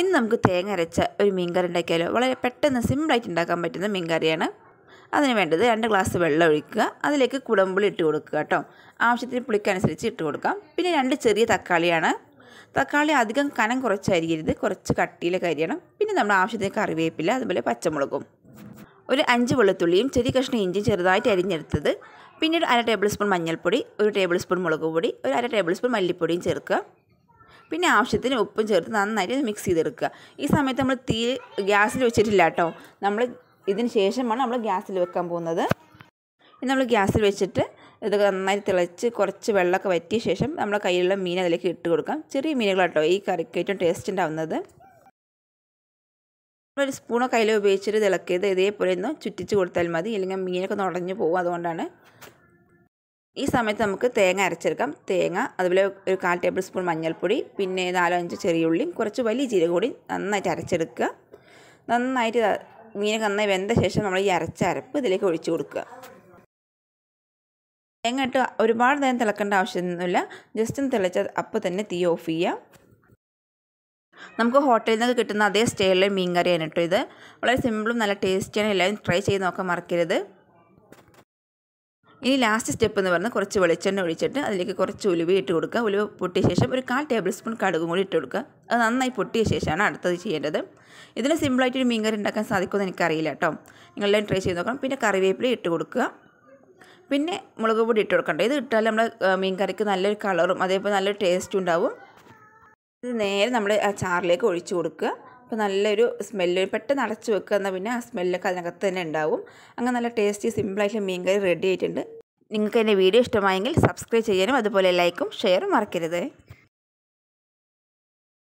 ഇന്ന് നമുക്ക് തേങ്ങ അരച്ച ഒരു മീൻകറി ഉണ്ടാക്കിയാലോ വളരെ പെട്ടെന്ന് സിമ്പിളായിട്ട് ഉണ്ടാക്കാൻ പറ്റുന്ന മീൻകറിയാണ്. അതിന് വേണ്ടത് രണ്ട് ഗ്ലാസ് വെള്ളം ഒഴിക്കുക. അതിലേക്ക് കുടമ്പുളി ഇട്ട് കൊടുക്കുക കേട്ടോ. ആവശ്യത്തിന് പുളിക്കനുസരിച്ച് ഇട്ട് കൊടുക്കാം. പിന്നെ രണ്ട് ചെറിയ തക്കാളിയാണ്. തക്കാളി അധികം കനം കുറച്ചരിയരുത് കുറച്ച് കട്ടിയിലൊക്കെ അരിയണം പിന്നെ നമ്മൾ ആവശ്യത്തിന് കറിവേപ്പില അതുപോലെ പച്ചമുളകും. ഒരു അഞ്ച് വെളുത്തുള്ളിയും ചെറിയ കഷ്ണം ഇഞ്ചിയും ചെറുതായിട്ട് അരിഞ്ഞെടുത്തത്. പിന്നീട് അര ടേബിൾ സ്പൂൺ മഞ്ഞൾപ്പൊടി ഒരു ടേബിൾ സ്പൂൺ മുളക് പൊടി ഒരു അര ടേബിൾ സ്പൂൺ മല്ലിപ്പൊടിയും ചേർക്കുക. പിന്നെ ആവശ്യത്തിന് ഉപ്പും ചേർത്ത് നന്നായിട്ട് മിക്സ് ചെയ്തെടുക്കുക. ഈ സമയത്ത് നമ്മൾ തീ ഗ്യാസിൽ വെച്ചിട്ടില്ല കേട്ടോ നമ്മൾ ഇതിന് ശേഷമാണ് നമ്മൾ ഗ്യാസിൽ വെക്കാൻ പോകുന്നത്. നമ്മൾ ഗ്യാസിൽ വെച്ചിട്ട് ഇതൊക്കെ നന്നായി തിളച്ച് കുറച്ച് വെള്ളമൊക്കെ വറ്റിയ ശേഷം നമ്മുടെ കയ്യിലുള്ള മീൻ അതിലേക്ക് ഇട്ട് കൊടുക്കാം. ചെറിയ മീനുകളാട്ടോ ഈ കറിക്ക് ഏറ്റവും ടേസ്റ്റ് ഉണ്ടാവുന്നത്. ഒരു സ്പൂണോ കയ്യിലോ ഉപയോഗിച്ചിട്ട് തിളക്കിയത് ഇതേപോലെ ഒന്ന് ചുറ്റിച്ച് കൊടുത്താൽ മതി. ഇല്ലെങ്കിൽ മീനൊക്കെ നുടഞ്ഞു പോകും അതുകൊണ്ടാണ്. ഈ സമയത്ത് നമുക്ക് തേങ്ങ അരച്ചെടുക്കാം. തേങ്ങ അതുപോലെ ഒരു കാൽ ടേബിൾ സ്പൂൺ മഞ്ഞൾപ്പൊടി പിന്നെ നാലോ അഞ്ച് ചെറിയ ഉള്ളിയും കുറച്ച് വലിയ ജീരകം കൂടി നന്നായിട്ട് അരച്ചെടുക്കുക. നന്നായിട്ട് മീനൊക്കെ നന്നായി വെന്ത ശേഷം നമ്മൾ ഈ അരച്ച അരപ്പ് ഇതിലേക്ക് ഒഴിച്ചു കൊടുക്കുക. തേങ്ങ ഇട്ട് ഒരുപാട് നേരം തിളക്കേണ്ട ആവശ്യമൊന്നുമില്ല. ജസ്റ്റ് ഒന്ന് തിളച്ച അപ്പോൾ തന്നെ തീ ഓഫ് ചെയ്യാം നമുക്ക് ഹോട്ടലിൽ നിന്നൊക്കെ കിട്ടുന്ന അതേ സ്റ്റൈലിലെ മീൻ കറിയാണ് കേട്ടോ ഇത്. വളരെ സിമ്പിളും നല്ല ടേസ്റ്റിയാണ്. എല്ലാവരും ട്രൈ ചെയ്ത് നോക്കാൻ മറക്കരുത്. ഇനി ലാസ്റ്റ് സ്റ്റെപ്പ് എന്ന് പറഞ്ഞാൽ കുറച്ച് വെളിച്ചെണ്ണ ഒഴിച്ചിട്ട് അതിലേക്ക് കുറച്ച് ഉലുവ ഇട്ട് കൊടുക്കുക. ഉലുവ പൊട്ടിയ ശേഷം ഒരു കാൽ ടേബിൾ സ്പൂൺ കടുകും കൂടി ഇട്ട് കൊടുക്കുക. അത് നന്നായി പൊട്ടിയ ശേഷമാണ് അടുത്തത് ചെയ്യേണ്ടത്. ഇതിന് സിമ്പിളായിട്ടൊരു മീൻ കറി ഉണ്ടാക്കാൻ സാധിക്കുമെന്ന് എനിക്കറിയില്ല കേട്ടോ. നിങ്ങളെല്ലാം ട്രൈ ചെയ്ത് നോക്കണം. പിന്നെ കറിവേപ്പില ഇട്ട് കൊടുക്കുക. പിന്നെ മുളക് പൊടി ഇട്ട് കൊടുക്കണ്ട. ഇത് ഇട്ടാൽ നമ്മുടെ മീൻ കറിക്ക് നല്ലൊരു കളറും അതേപോലെ നല്ലൊരു ടേസ്റ്റും ഉണ്ടാവും. ഇത് നേരെ നമ്മൾ ആ ചാറിലേക്ക് ഒഴിച്ചു കൊടുക്കുക. അപ്പോൾ നല്ലൊരു സ്മെല്ല് പെട്ടെന്ന് അടച്ചു വെക്കുക എന്നാൽ പിന്നെ ആ സ്മെല്ലൊക്കെ അതിനകത്ത് തന്നെ ഉണ്ടാവും. അങ്ങനെ നല്ല ടേസ്റ്റി സിമ്പിളായിട്ടുള്ള മീൻ കറി റെഡി ആയിട്ടുണ്ട്. നിങ്ങൾക്ക് എന്റെ വീഡിയോ ഇഷ്ടമായെങ്കിൽ സബ്സ്ക്രൈബ് ചെയ്യാനും അതുപോലെ ലൈക്കും ഷെയറും മറക്കരുത്.